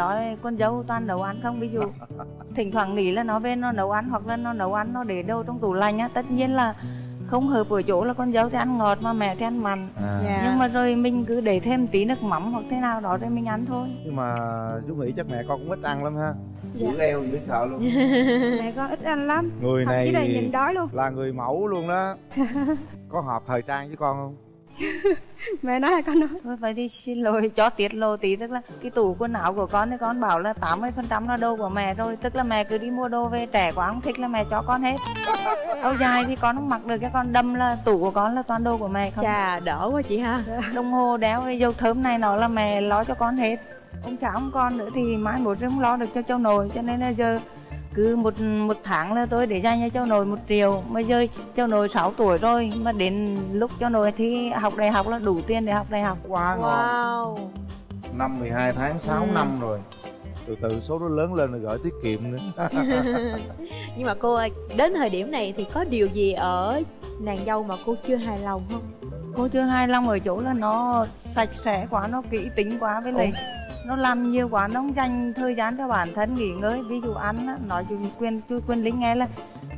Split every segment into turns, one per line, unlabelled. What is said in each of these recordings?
nói con dâu toàn nấu ăn không? Ví dụ thỉnh thoảng nghỉ là nó về nó nấu ăn hoặc là nó nấu ăn nó để đâu trong tủ lạnh á. Tất nhiên là không hợp ở chỗ là con dâu thì ăn ngọt mà mẹ thì ăn mặn.
À.
Dạ.
nhưng mà rồi mình cứ để thêm tí nước mắm hoặc thế nào đó rồi mình ăn thôi.
Nhưng mà chú nghĩ chắc mẹ con cũng ít ăn lắm ha.
Dạ.
dữ eo dữ sợ luôn.
Mẹ con ít ăn lắm.
Người
thậm chí là nhìn
này
đói luôn.
là người mẫu luôn đó. Có hợp thời trang với con không
mẹ nói hay con nói.
Thôi vậy thì xin lỗi cho tiết lộ tí tức là cái tủ quần áo của con thì con bảo là 80% phần trăm là đồ của mẹ rồi tức là mẹ cứ đi mua đồ về trẻ quá không thích là mẹ cho con hết. Áo dài thì con không mặc được cái con đâm là tủ của con là toàn đồ của mẹ không.
Chà đỡ quá chị ha.
Đồng hồ đeo với dầu thơm này nó là mẹ lo cho con hết. Ông cháu ông con nữa thì mai một không lo được cho châu nội cho nên là giờ cứ một một tháng là tôi để dành cho châu nội một triệu. Mà giờ châu nội 6 tuổi rồi mà đến lúc châu nội thì học đại học là đủ tiền để học đại học.
Quá ngon.
Wow.
Năm 12 tháng 6
Ừ.
năm rồi. Từ từ số đó lớn lên rồi gửi tiết kiệm nữa.
Nhưng mà cô ơi đến thời điểm này thì có điều gì ở nàng dâu mà cô chưa hài lòng không?
Cô chưa hài lòng ở chỗ là nó sạch sẽ quá nó kỹ tính quá với lại nó làm nhiều quá nó không dành thời gian cho bản thân nghỉ ngơi. Ví dụ ăn á, nói chú quyền chú quyền lính nghe là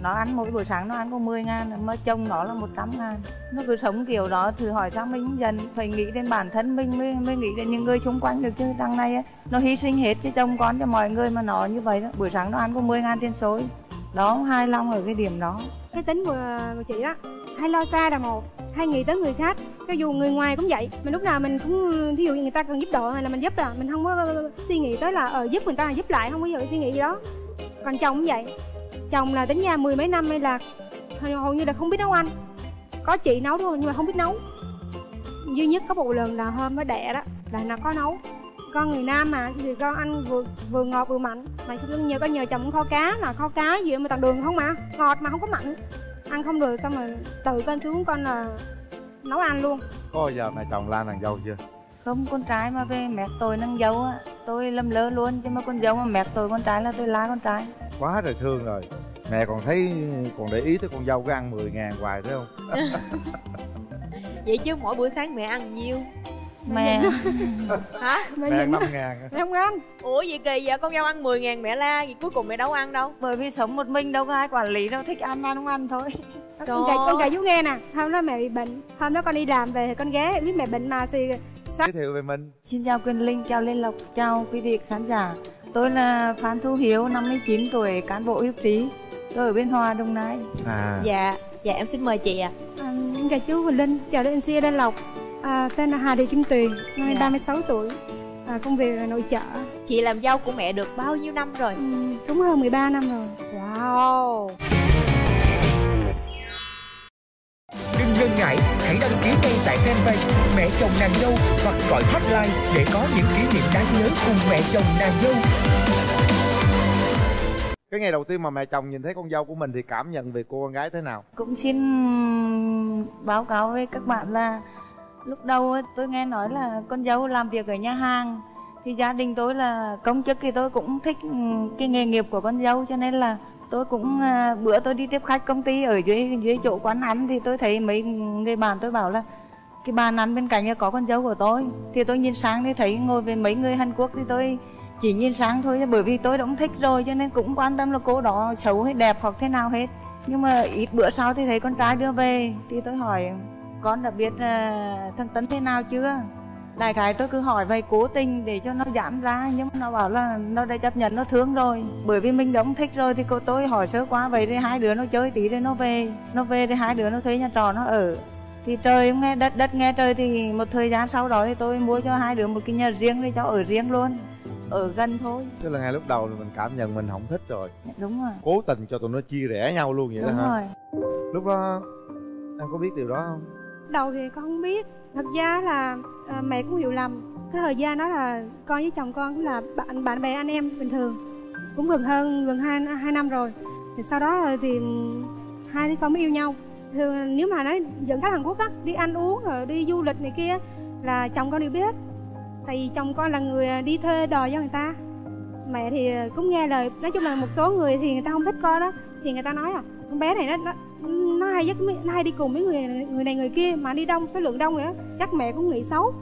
nó ăn mỗi buổi sáng nó ăn có 10 ngàn mà chồng nó là 100 ngàn. Nó cứ sống kiểu đó thử hỏi sao mình dần phải nghĩ đến bản thân mình mới mới nghĩ đến những người xung quanh được chứ. Đằng này á, nó hy sinh hết cho chồng con cho mọi người mà nó như vậy đó. Buổi sáng nó ăn có 10 ngàn trên số đó hài lòng ở cái điểm đó.
Cái tính của, của chị đó hay lo xa là một hay nghĩ tới người khác. Cho dù người ngoài cũng vậy, mình lúc nào mình cũng ví dụ như người ta cần giúp đỡ là mình giúp là mình không có suy nghĩ tới là ờ giúp người ta là giúp lại, không có giờ suy nghĩ gì đó. Còn chồng cũng vậy. Chồng là tính ra mười mấy năm hay là hầu hầu như là không biết nấu ăn. Có chị nấu thôi nhưng mà không biết nấu. Duy nhất có một lần là hôm mới đẻ đó, là nó có nấu. Con người nam mà, thì con ăn vừa vừa ngọt vừa mặn. Mà nhờ con nhờ chồng kho cá là kho cá gì mà toàn đường không mà, ngọt mà không có mặn ăn không được xong rồi tự con xuống con là nấu ăn luôn.
Có bao giờ mẹ chồng la nàng dâu chưa?
Không con trai mà về mẹ tôi nâng dâu á tôi lầm lỡ luôn chứ mà con dâu mà mẹ tôi con trai là tôi la con trai.
Quá trời thương rồi. Mẹ còn thấy còn để ý tới con dâu có ăn 10 ngàn hoài thấy không?
Vậy chứ mỗi bữa sáng mẹ ăn nhiêu
mẹ.
Hả?
Mẹ
mẹ ăn
nhìn
năm ngàn.
Mẹ không ăn.
Ủa gì kỳ vậy? Con dâu ăn 10 ngàn mẹ la gì cuối cùng mẹ đâu ăn đâu.
Bởi vì sống một mình đâu có ai quản lý đâu thích ăn ăn không ăn thôi.
Con kể con kể chú nghe nè hôm đó mẹ bị bệnh hôm đó con đi làm về thì con ghé biết mẹ bệnh mà thì
giới thiệu về mình.
Xin chào quyền linh chào lê lộc chào quý vị khán giả. Tôi là phan thu hiếu 59 tuổi cán bộ ưu trí. Tôi ở bên hòa đồng nai.
À.
Dạ dạ em xin mời chị ạ.
À, em chào chú Quỳnh Linh chào đến MC Đan Lộc à, tên là Hà Thị Kim Tuyền năm nay
Dạ.
36 tuổi. À, công việc là nội trợ.
Chị làm dâu của mẹ được bao nhiêu năm rồi?
Ừ, cũng hơn 13 năm rồi.
Wow.
Đừng ngần ngại, hãy đăng ký ngay tại fanpage Mẹ chồng nàng dâu hoặc gọi hotline để có những kỷ niệm đáng nhớ cùng mẹ chồng nàng dâu.
cái ngày đầu tiên mà mẹ chồng nhìn thấy con dâu của mình thì cảm nhận về cô con gái thế nào?
Cũng xin báo cáo với các bạn là lúc đầu tôi nghe nói là con dâu làm việc ở nhà hàng, thì gia đình tôi là, công chức thì tôi cũng thích ừ, cái nghề nghiệp của con dâu, cho nên là tôi cũng à, bữa tôi đi tiếp khách công ty ở dưới dưới chỗ quán ăn thì tôi thấy mấy người bạn tôi bảo là, cái bàn ăn bên cạnh có con dâu của tôi. Thì tôi nhìn sáng thì thấy ngồi với mấy người Hàn Quốc thì tôi chỉ nhìn sáng thôi, bởi vì tôi cũng thích rồi, cho nên cũng quan tâm là cô đó xấu hay đẹp hoặc thế nào hết. Nhưng mà ít bữa sau thì thấy con trai đưa về, thì tôi hỏi con đã biết à, thằng Tấn thế nào chưa? Đại khái tôi cứ hỏi vậy cố tình để cho nó giảm ra nhưng mà nó bảo là nó đã chấp nhận nó thương rồi. Bởi vì mình đã cũng thích rồi thì cô tôi hỏi sơ qua vậy rồi hai đứa nó chơi tí rồi nó về. Nó về thì hai đứa nó thuê nhà trọ nó ở. Thì trời nghe đất đất nghe trời thì một thời gian sau đó thì tôi mua cho hai đứa một cái nhà riêng để cho ở riêng luôn. Ở gần thôi.
Tức là ngay lúc đầu là mình cảm nhận mình không thích rồi.
Đúng rồi.
Cố tình cho tụi nó chia rẽ nhau luôn vậy đó
đúng
hả?
rồi.
Lúc đó em có biết điều đó không
đầu thì con không biết. Thật ra là à, mẹ cũng hiểu lầm. Cái thời gian đó là con với chồng con cũng là bạn bạn bè anh em bình thường. Cũng gần hơn gần hai hai năm rồi. Thì sau đó thì hai đứa con mới yêu nhau. Thường nếu mà nói dẫn khách Hàn Quốc á đi ăn uống rồi đi du lịch này kia là chồng con đều biết. Tại vì chồng con là người đi thuê đò cho người ta. Mẹ thì cũng nghe lời nói chung là một số người thì người ta không thích con đó thì người ta nói à con bé này nó, nó hay dắt hay đi cùng với người người này người kia mà đi đông số lượng đông nữa chắc mẹ cũng nghĩ xấu.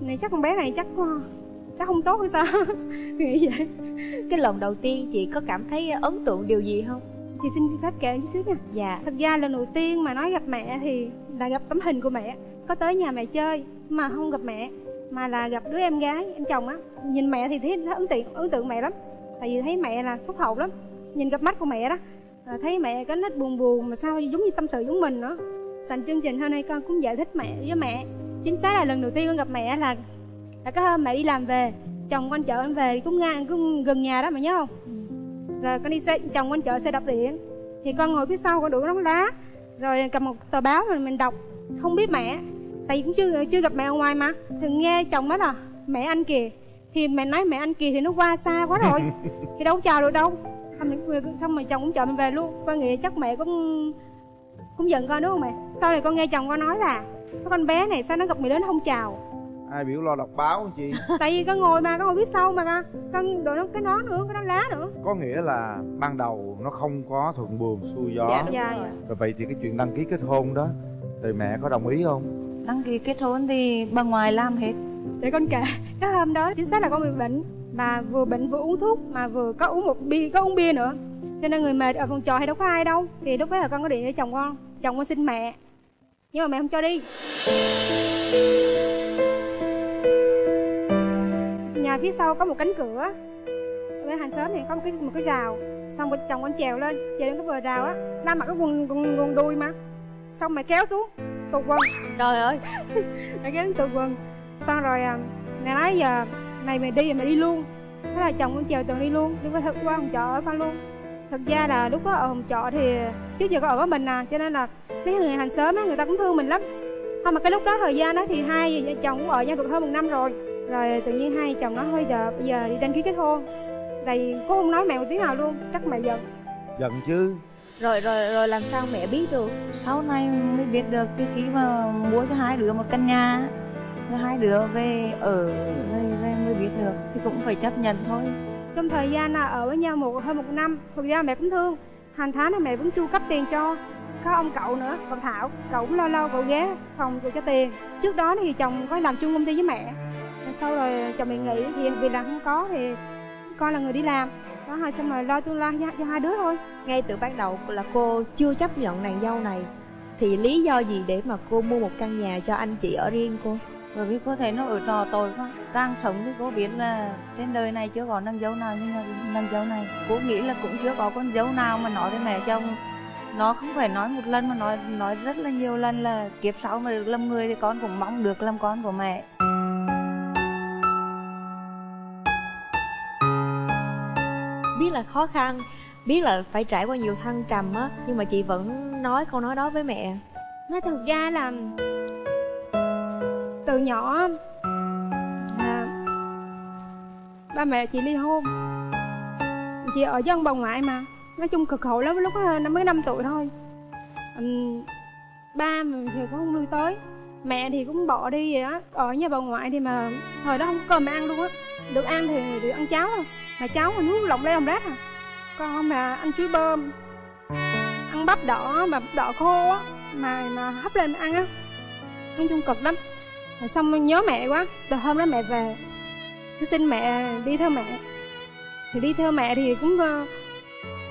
Này chắc con bé này chắc ờ, chắc không tốt hay sao? Nghĩ vậy.
Cái lần đầu tiên chị có cảm thấy ấn tượng điều gì không?
Chị xin phép kể chút xíu nha.
Dạ.
Thật ra lần đầu tiên mà nói gặp mẹ thì là gặp tấm hình của mẹ. Có tới nhà mẹ chơi mà không gặp mẹ mà là gặp đứa em gái em chồng á. Nhìn mẹ thì thấy ấn tượng ấn tượng mẹ lắm. Tại vì thấy mẹ là phúc hậu lắm. Nhìn gặp mắt của mẹ đó thấy mẹ có nét buồn buồn mà sao giống như tâm sự giống mình nữa. Thành chương trình hôm nay con cũng giải thích mẹ với mẹ. Chính xác là lần đầu tiên con gặp mẹ là là cái hôm mẹ đi làm về chồng con chở anh về cũng ngang cũng gần nhà đó mẹ nhớ không? Rồi con đi xe chồng con chở xe đạp điện. Thì con ngồi phía sau con đuổi nón lá rồi cầm một tờ báo rồi mình đọc. Không biết mẹ tại vì cũng chưa chưa gặp mẹ ở ngoài mà. Thường nghe chồng nói là mẹ anh kìa. Thì mẹ nói mẹ anh kìa thì nó qua xa quá rồi. Thì đâu chào được đâu xong rồi chồng cũng chở mình về luôn. Con nghĩ chắc mẹ cũng cũng giận con đúng không mẹ? Sau này con nghe chồng con nói là cái con bé này sao nó gặp mẹ đến không chào?
Ai biểu lo đọc báo chị?
Tại vì con ngồi mà con ngồi biết sau mà con con đội nó cái nón nữa cái nón lá nữa.
Có nghĩa là ban đầu nó không có thuận buồm xuôi gió.
Dạ,
dạ,
rồi.
dạ.
rồi vậy thì cái chuyện đăng ký kết hôn đó thì mẹ có đồng ý không?
Đăng ký kết hôn thì bà ngoại làm hết.
Để con kể cái hôm đó chính xác là con bị bệnh mà vừa bệnh vừa uống thuốc mà vừa có uống một bia có uống bia nữa. Cho nên người mệt ở phòng trọ hay đâu có ai đâu. Thì lúc đó là con có điện cho chồng con chồng con xin mẹ. Nhưng mà mẹ không cho đi. Nhà phía sau có một cánh cửa. Bên hàng xóm thì có một cái một cái rào. Xong rồi chồng con trèo lên trèo lên cái bờ rào á. Đang mặc cái quần quần, quần đuôi mà. Xong mẹ kéo xuống tụt quần.
Trời ơi.
Mẹ kéo xuống tụt quần. Xong rồi à, mẹ nói giờ này mày đi thì mày đi luôn. Thế là chồng con trèo tường đi luôn. Đi qua thực qua phòng trọ ở con luôn. Thật ra là lúc đó ở phòng trọ thì trước giờ có ở có mình à cho nên là mấy người hàng xóm á người ta cũng thương mình lắm. Không mà cái lúc đó thời gian đó thì hai vợ chồng cũng ở nhau được hơn một năm rồi. Rồi tự nhiên hai chồng nói thôi giờ bây giờ đi đăng ký kết hôn. Tại cũng không nói mẹ một tiếng nào luôn chắc mẹ giận.
Giận chứ.
Rồi rồi rồi làm sao mẹ biết được?
Sau này mới biết được cái khi mà mua cho hai đứa một căn nhà rồi hai đứa về ở rồi, rồi mới biết được thì cũng phải chấp nhận thôi.
Trong thời gian là ở với nhau một hơn một năm thực ra mẹ cũng thương. Hàng tháng là mẹ vẫn chu cấp tiền cho có ông cậu nữa còn thảo. Cậu cũng lâu lâu cậu ghé phòng cậu cho tiền. Trước đó thì chồng có làm chung công ty với mẹ. Rồi sau rồi chồng mẹ nghỉ thì vì là không có thì con là người đi làm. Đó hai xong rồi lo tương lai cho, cho hai đứa thôi.
Ngay từ ban đầu là cô chưa chấp nhận nàng dâu này. Thì lý do gì để mà cô mua một căn nhà cho anh chị ở riêng cô
bởi vì cô thấy nó ở trò tội quá càng sống thì cô biết là trên đời này chưa có nàng dâu nào như là nàng dâu này cô nghĩ là cũng chưa có con dâu nào mà nói với mẹ chồng. Nó không phải nói một lần mà nói nói rất là nhiều lần là kiếp sau mà được làm người thì con cũng mong được làm con của mẹ.
Biết là khó khăn biết là phải trải qua nhiều thăng trầm á nhưng mà chị vẫn nói câu nói đó với mẹ.
Nói thực ra là từ nhỏ à, ba mẹ chị ly hôn. Chị ở với ông bà ngoại mà nói chung cực khổ lắm lúc năm mấy năm tuổi thôi. Ừm, ba mình thì cũng không nuôi tới mẹ thì cũng bỏ đi vậy á. Ở nhà bà ngoại thì mà thời đó không có cơm ăn luôn á. Được ăn thì được ăn cháo thôi mà cháo mà nước lọc lấy lòng rác à. Con mà ăn chuối bơm ăn bắp đỏ mà bắp đỏ khô á mà mà hấp lên ăn á. Nói chung cực lắm rồi xong nhớ mẹ quá. Từ hôm đó mẹ về, cứ xin mẹ đi theo mẹ. Thì đi theo mẹ thì cũng ờ,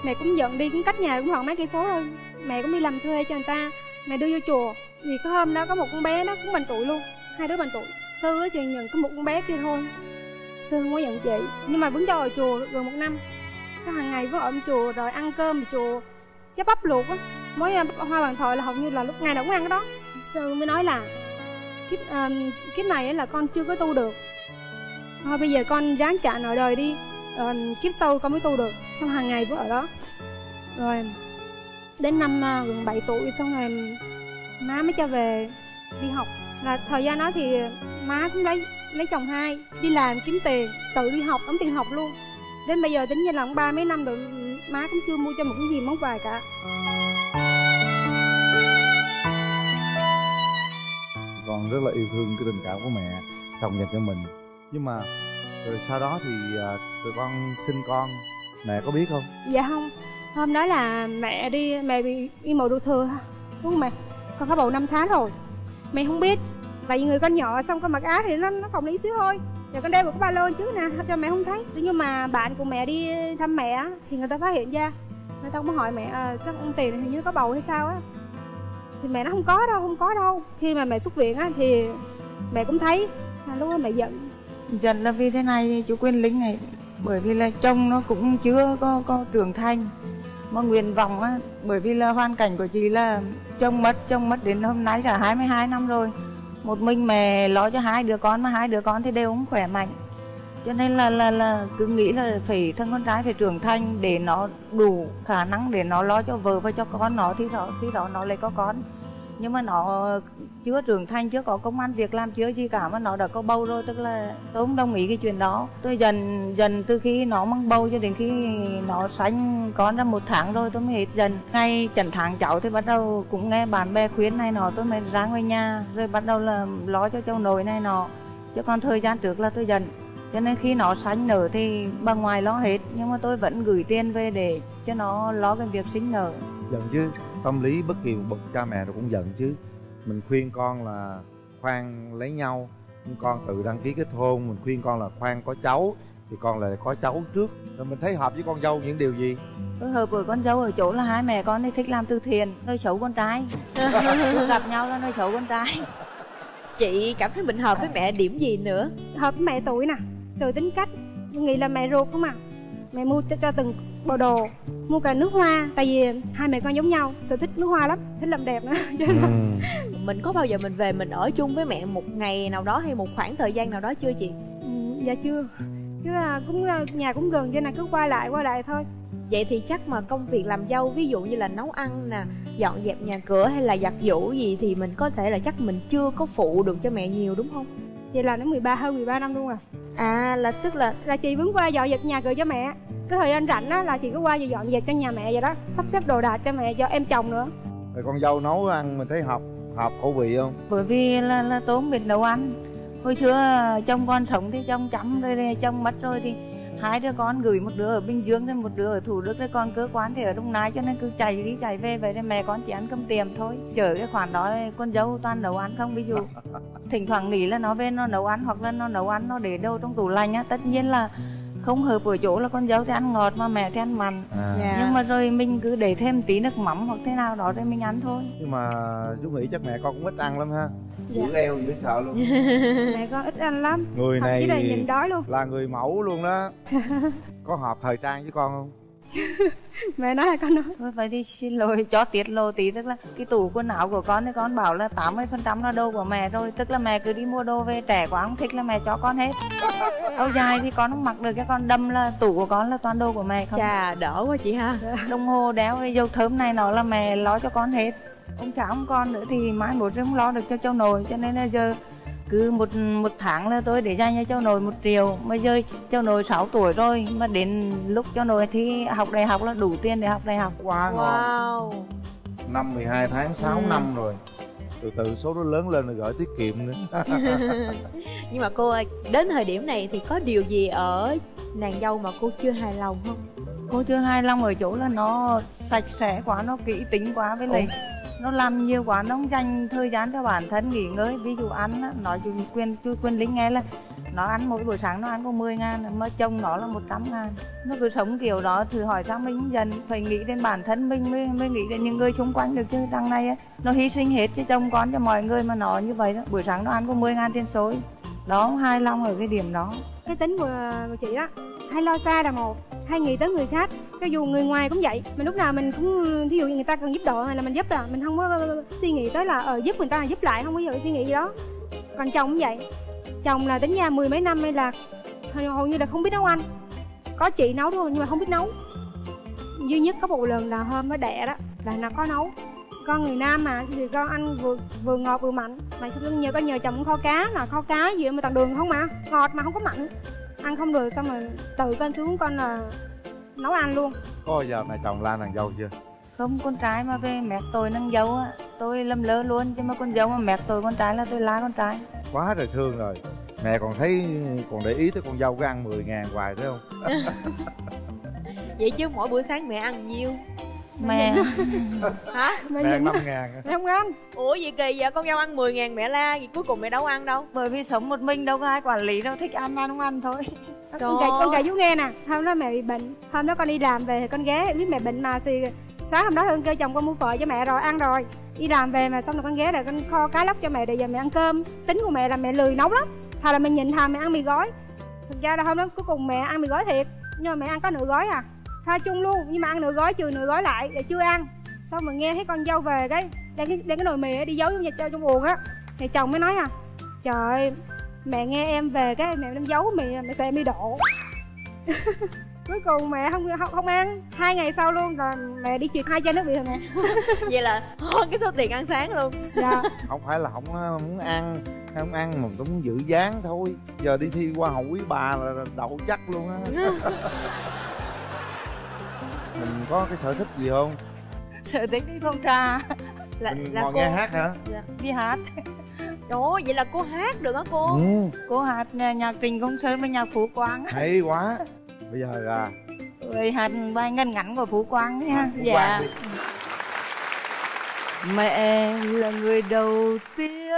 mẹ cũng giận đi, cũng cách nhà cũng khoảng mấy cây số thôi. Mẹ cũng đi làm thuê cho người ta, mẹ đưa vô chùa. Thì có hôm đó có một con bé nó cũng bằng tuổi luôn, hai đứa bằng tuổi sư á chị nhận có một con bé kia thôi. Sư không có nhận chị. Nhưng mà vẫn cho ở chùa gần một năm. Có hàng ngày vẫn ở trong chùa rồi ăn cơm ở chùa. Cháo bắp luộc á. Mới ờ, hoa bàn thờ là hầu như là lúc ngày nào cũng ăn cái đó. Sư mới nói là kiếp à, kiếp này là con chưa có tu được. Thôi bây giờ con ráng trả nợ đời đi. À, kiếp sau con mới tu được. Xong hàng ngày vẫn ở đó. Rồi đến năm à, gần 7 tuổi xong rồi má mới cho về đi học. Và thời gian đó thì má cũng lấy lấy chồng hai đi làm kiếm tiền tự đi học đóng tiền học luôn. Đến bây giờ tính ra là cũng ba mấy năm rồi má cũng chưa mua cho một cái gì món quà cả.
Con rất là yêu thương cái tình cảm của mẹ chồng dành cho mình. Nhưng mà rồi sau đó thì à, tụi con sinh con mẹ có biết không?
Dạ không. Hôm đó là mẹ đi mẹ bị đi mổ ruột thừa đúng không mẹ? Con có bầu 5 tháng rồi. Mẹ không biết. Tại vì người con nhỏ xong con mặc áo thì nó nó phòng lý xíu thôi. Rồi con đeo một cái ba lô trước nè cho mẹ không thấy. Nhưng mà bạn của mẹ đi thăm mẹ thì người ta phát hiện ra. Người ta cũng hỏi mẹ à, chắc ông tiền hình như có bầu hay sao á? Thì mẹ nó không có đâu không có đâu. Khi mà mẹ xuất viện á thì mẹ cũng thấy à, lúc đó mẹ giận.
Giận là vì thế này chú Quyên lính này Bởi vì là chồng nó cũng chưa có, có trưởng thành. Mà nguyện vọng á Bởi vì là hoàn cảnh của chị là Chồng mất, chồng mất đến hôm nay cả 22 năm rồi. Một mình mẹ lo cho hai đứa con Mà hai đứa con thì đều không khỏe mạnh cho nên là là là cứ nghĩ là phải thân con trai phải trưởng thành để nó đủ khả năng để nó lo cho vợ và cho con nó, thì đó, khi đó nó lại có con. Nhưng mà nó chưa trưởng thành, chưa có công an việc làm, chưa gì cả mà nó đã có bầu rồi, tức là tôi không đồng ý cái chuyện đó. Tôi dần dần từ khi nó mang bầu cho đến khi nó sanh con ra một tháng rồi, tôi mới hết dần. Ngay trần tháng cháu thì bắt đầu cũng nghe bạn bè khuyến này nọ, tôi mới ra ngoài nhà, rồi bắt đầu là lo cho cháu nội này nọ. Chứ còn thời gian trước là tôi dần cho nên khi nó sanh nở thì bà ngoài lo hết nhưng mà tôi vẫn gửi tiền về để cho nó lo cái việc sinh nở.
Giận chứ tâm lý bất kỳ một bậc cha mẹ nào cũng giận chứ. Mình khuyên con là khoan lấy nhau nhưng con tự đăng ký kết hôn mình khuyên con là khoan có cháu thì con lại có cháu trước. Rồi mình thấy hợp với con dâu những điều gì?
Tôi hợp với con dâu ở chỗ là hai mẹ con thì thích làm từ thiện nơi xấu con trai. Gặp nhau là nơi xấu con trai.
Chị cảm thấy mình hợp với mẹ điểm gì nữa?
Hợp với mẹ tuổi nè từ tính cách nghĩ là mẹ ruột không mà mẹ mua cho, cho từng bộ đồ mua cả nước hoa tại vì hai mẹ con giống nhau sở thích nước hoa lắm thích làm đẹp nữa. Cho nên là
ừ.
mình có bao giờ mình về mình ở chung với mẹ một ngày nào đó hay một khoảng thời gian nào đó chưa chị?
Ừ, dạ chưa. Chứ là cũng nhà cũng gần cho nên cứ qua lại qua lại thôi.
Vậy thì chắc mà công việc làm dâu ví dụ như là nấu ăn nè dọn dẹp nhà cửa hay là giặt giũ gì thì mình có thể là chắc mình chưa có phụ được cho mẹ nhiều đúng không
vậy là nó 13 hơn 13 năm luôn rồi
à là tức là
là chị vẫn qua dọn dẹp nhà cửa cho mẹ. Cái thời gian rảnh á là chị cứ qua và dọn dẹp cho nhà mẹ vậy đó sắp xếp đồ đạc cho mẹ cho em chồng nữa.
Rồi con dâu nấu ăn mình thấy hợp hợp khẩu vị không?
Bởi vì là là không biết nấu ăn. Hồi xưa chồng con sống thì chồng chăm rồi rồi chồng mất rồi thì hai đứa con gửi một đứa ở bình dương rồi một đứa ở thủ đức rồi con cơ quan thì ở đông nai cho nên cứ chạy đi chạy về vậy nên mẹ con chỉ ăn cơm tiệm thôi. Chở cái khoản đó con dâu toàn nấu ăn không? Ví dụ thỉnh thoảng nghĩ là nó về nó nấu ăn hoặc là nó nấu ăn nó để đâu trong tủ lạnh á. Tất nhiên là không hợp ở chỗ là con dâu thì ăn ngọt mà mẹ thì ăn mặn.
À.
Dạ.
nhưng mà rồi mình cứ để thêm tí nước mắm hoặc thế nào đó để mình ăn thôi.
Nhưng mà chú nghĩ chắc mẹ con cũng ít ăn lắm ha.
Dạ.
giữ eo dễ sợ luôn.
Mẹ con ít ăn lắm.
Người
Thậm
này
là nhìn đói luôn.
là người mẫu luôn đó. Có hợp thời trang với con không
mẹ nói con nói.
Thôi vậy thì xin lỗi cho tiết lộ tí tức là cái tủ quần áo của con thì con bảo là 80% phần trăm là đồ của mẹ rồi tức là mẹ cứ đi mua đồ về trẻ quá không thích là mẹ cho con hết. Lâu dài thì con không mặc được cái con đâm là tủ của con là toàn đồ của mẹ không?
Chà đỡ quá chị ha.
Đồng hồ đeo với dầu thơm này nó là mẹ lo cho con hết. Ông cháu không con nữa thì mai một không lo được cho cháu nội cho nên là giờ cứ một một tháng là tôi để dành cho cháu nội một triệu. Mà giờ cháu nội 6 tuổi rồi mà đến lúc cháu nội thì học đại học là đủ tiền để học đại học.
Quá ngon.
Wow.
Năm 12 tháng 6
Ừ.
năm rồi. Từ từ số đó lớn lên rồi gửi tiết kiệm nữa.
Nhưng mà cô ơi đến thời điểm này thì có điều gì ở nàng dâu mà cô chưa hài lòng không?
Cô chưa hài lòng ở chỗ là nó sạch sẽ quá nó kỹ tính quá với lại nó làm nhiều quá nó không dành thời gian cho bản thân nghỉ ngơi. Ví dụ ăn á, nói chuyện quyền chú quyền lính nghe là nó ăn mỗi buổi sáng nó ăn có 10 ngàn mà chồng nó là 100 ngàn. Nó cứ sống kiểu đó thử hỏi sao mình dần phải nghĩ đến bản thân mình mới, mới nghĩ đến những người xung quanh được chứ. Đằng này á, nó hy sinh hết cho chồng con cho mọi người mà nó như vậy đó. Buổi sáng nó ăn có 10 ngàn tiền xối đó hai long ở cái điểm đó.
Cái tính của, của chị đó hay lo xa là một hay nghĩ tới người khác cho dù người ngoài cũng vậy. Mình lúc nào mình cũng thí dụ như người ta cần giúp đỡ hay là mình giúp là mình không có suy nghĩ tới là ờ, giúp người ta là giúp lại không có giờ suy nghĩ gì đó. Còn chồng cũng vậy. Chồng là tính ra mười mấy năm hay là hầu hầu như là không biết nấu ăn. Có chị nấu thôi nhưng mà không biết nấu. Duy nhất có một lần là hôm mới đẻ đó là nó có nấu con người nam mà thì con ăn vừa vừa ngọt vừa mặn. Mà nhờ có nhờ chồng kho cá là kho cá gì mà toàn đường không mà. Ngọt mà không có mặn. Ăn không được xong rồi từ con xuống con là nấu ăn luôn.
Có bao giờ mẹ chồng la nàng dâu chưa?
Không con trai mà về mẹ tôi nâng dâu á. Tôi lầm lỡ luôn chứ mà con dâu mà mẹ tôi con trai là tôi la con trai.
Quá trời thương rồi. Mẹ còn thấy còn để ý tới con dâu cứ ăn 10 ngàn hoài thấy không?
Vậy chứ mỗi bữa sáng mẹ ăn nhiêu
mẹ.
hả?
Mẹ
năm ngàn
mẹ không ăn
ủa gì kỳ vậy? Con dâu ăn 10 ngàn mẹ la gì cuối cùng mẹ đâu ăn đâu?
Bởi vì sống một mình đâu có ai quản lý đâu thích ăn ăn không ăn thôi.
Con kể con kể chú nghe nè hôm đó mẹ bị bệnh hôm đó con đi làm về thì con ghé biết mẹ bệnh mà thì sáng hôm đó con kêu chồng con mua phở cho mẹ rồi ăn rồi. Đi làm về mà xong rồi con ghé rồi con kho cá lóc cho mẹ để giờ mẹ ăn cơm. Tính của mẹ là mẹ lười nấu lắm. Thà là mẹ nhịn thà mẹ ăn mì gói. Thực ra là hôm đó cuối cùng mẹ ăn mì gói thiệt nhưng mà mẹ ăn có nửa gói à tha chung luôn nhưng mà ăn nửa gói trừ nửa gói lại để chưa ăn. Xong rồi nghe thấy con dâu về cái đem cái, đem cái nồi mì ấy đi giấu trong nhà trong buồng á. Thì chồng mới nói à trời ơi mẹ nghe em về cái mẹ đem giấu mì mẹ sợ em đi độ cuối cùng mẹ không không, không ăn. Hai ngày sau luôn rồi mẹ đi chuyển hai chai nước bị rồi mẹ.
Vậy là hơn cái số tiền ăn sáng luôn.
Dạ.
Không phải là không muốn ăn hay không ăn mà tôi muốn giữ dáng thôi. Giờ đi thi hoa hậu quý bà là đậu chắc luôn á mình có cái sở thích gì không?
Sở thích đi phòng trà.
Là
mình
là
ngồi
cô
nghe hát hả?
Đi hát.
Trời ơi vậy là cô hát được hả cô?
Ừ,
cô hát nhà- nhạc trình công sơn với nhạc phú quang.
Hay quá. Bây giờ à
rồi hát bài ngân ngắn của phú quang nha
dạ.
Quang đi.
Mẹ là người đầu tiên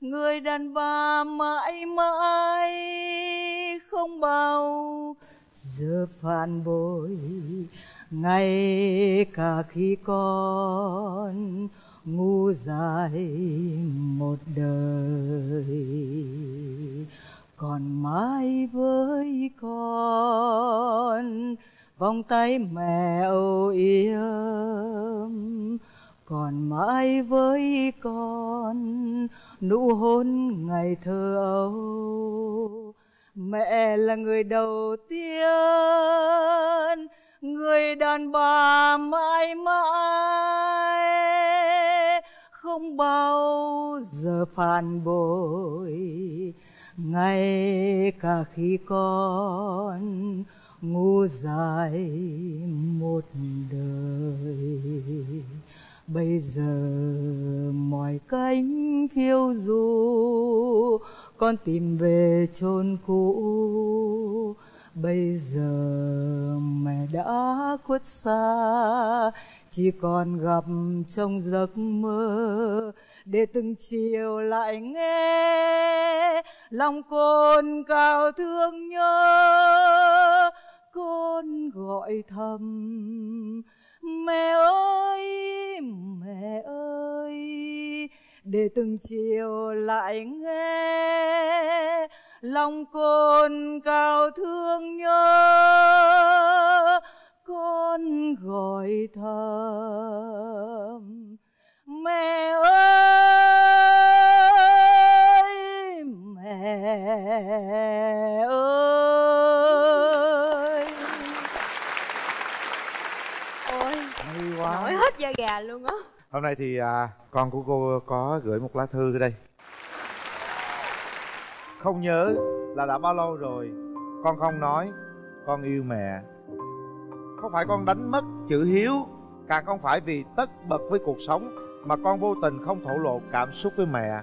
Người đàn bà mãi mãi Không bao giờ phản bội, Ngay cả khi con ngu dài một đời. Còn mãi với con, vòng tay mẹ âu yếm. Còn mãi với con, nụ hôn ngày thơ ấu mẹ là người đầu tiên, người đàn bà mãi mãi. Không bao giờ phản bội, ngay cả khi con ngu dài một đời. Bây giờ mọi cánh phiêu du con tìm về chôn cũ. Bây giờ mẹ đã khuất xa, chỉ còn gặp trong giấc mơ. Để từng chiều lại nghe, lòng con cao thương nhớ. Con gọi thầm, mẹ ơi mẹ ơi để từng chiều lại nghe lòng con cao thương nhớ con gọi thầm mẹ ơi mẹ ơi.
Ôi
hay quá.
nổi hết da gà luôn á
hôm nay thì à, con của cô có gửi một lá thư đây. Không nhớ là đã bao lâu rồi con không nói con yêu mẹ. Không phải con đánh mất chữ hiếu càng không phải vì tất bật với cuộc sống mà con vô tình không thổ lộ cảm xúc với mẹ.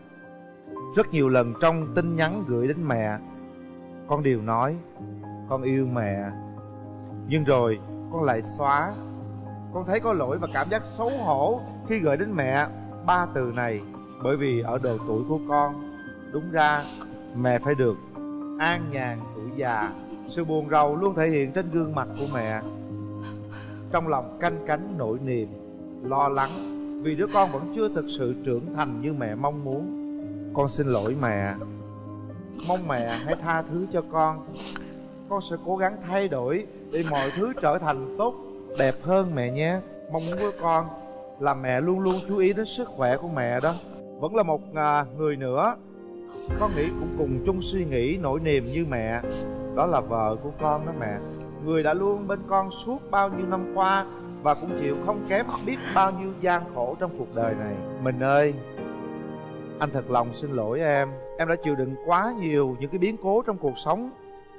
Rất nhiều lần trong tin nhắn gửi đến mẹ con đều nói con yêu mẹ. Nhưng rồi con lại xóa. Con thấy có lỗi và cảm giác xấu hổ khi gửi đến mẹ ba từ này, bởi vì ở độ tuổi của con, đúng ra mẹ phải được an nhàn, tuổi già. Sự buồn rầu luôn thể hiện trên gương mặt của mẹ. Trong lòng canh cánh nỗi niềm, lo lắng, vì đứa con vẫn chưa thực sự trưởng thành như mẹ mong muốn. Con xin lỗi mẹ. Mong mẹ hãy tha thứ cho con. Con sẽ cố gắng thay đổi để mọi thứ trở thành tốt, đẹp hơn mẹ nhé. Mong muốn của con là mẹ luôn luôn chú ý đến sức khỏe của mẹ đó. Vẫn là một à, người nữa. Con nghĩ cũng cùng chung suy nghĩ nỗi niềm như mẹ. Đó là vợ của con đó mẹ. Người đã luôn bên con suốt bao nhiêu năm qua và cũng chịu không kém biết bao nhiêu gian khổ trong cuộc đời này. Mình ơi anh thật lòng xin lỗi em. Em đã chịu đựng quá nhiều những cái biến cố trong cuộc sống.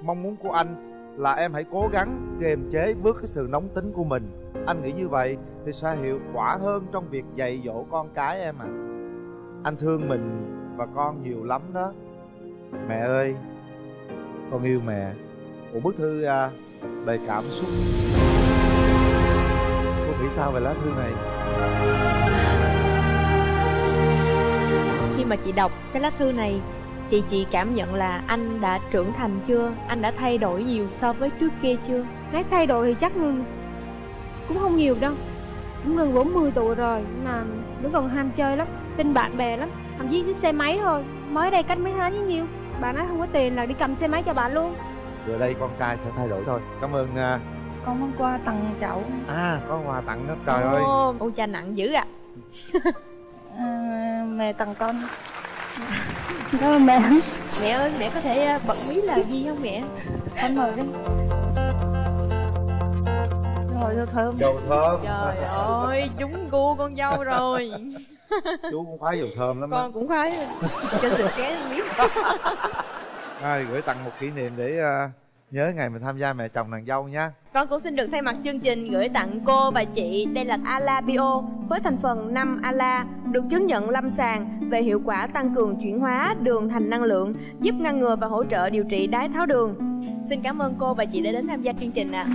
Mong muốn của anh là em hãy cố gắng kiềm chế bước cái sự nóng tính của mình anh nghĩ như vậy thì sẽ hiệu quả hơn trong việc dạy dỗ con cái em à anh thương mình và con nhiều lắm đó. Mẹ ơi con yêu mẹ. Một bức thư à, đầy cảm xúc. Nghĩ sao về lá thư này?
Khi mà chị đọc cái lá thư này thì chị cảm nhận là anh đã trưởng thành chưa? Anh đã thay đổi nhiều so với trước kia chưa?
Nói thay đổi thì chắc cũng không nhiều đâu. Cũng gần 40 tuổi rồi nhưng mà vẫn còn ham chơi lắm tin bạn bè lắm. Thậm chí cái xe máy thôi. Mới đây cách mấy tháng với nhiêu. Bạn nói không có tiền là đi cầm xe máy cho bạn luôn.
Rồi đây con trai sẽ thay đổi thôi. Cảm ơn à,
con hôm qua tặng cháu.
À có quà tặng đó. Trời ơi.
Ôi cha nặng dữ à.
À, mẹ tặng con. Cảm ơn mẹ.
Mẹ ơi mẹ có thể ờ, bật mí là gì không mẹ?
Con mời đi rồi dâu thơm.
Dầu thơm.
Trời ơi trúng gu con dâu rồi.
Chú cũng khoái dầu thơm lắm
con cũng khoái. Cho sự ké miếng.
À, gửi tặng một kỷ niệm để à, nhớ ngày mình tham gia mẹ chồng nàng dâu nha.
Con cũng xin được thay mặt chương trình gửi tặng cô và chị Đây là Ala Bio với thành phần 5 Ala Được chứng nhận lâm sàng về hiệu quả tăng cường chuyển hóa đường thành năng lượng Giúp ngăn ngừa và hỗ trợ điều trị đái tháo đường. Xin cảm ơn cô và chị đã đến tham gia chương trình ạ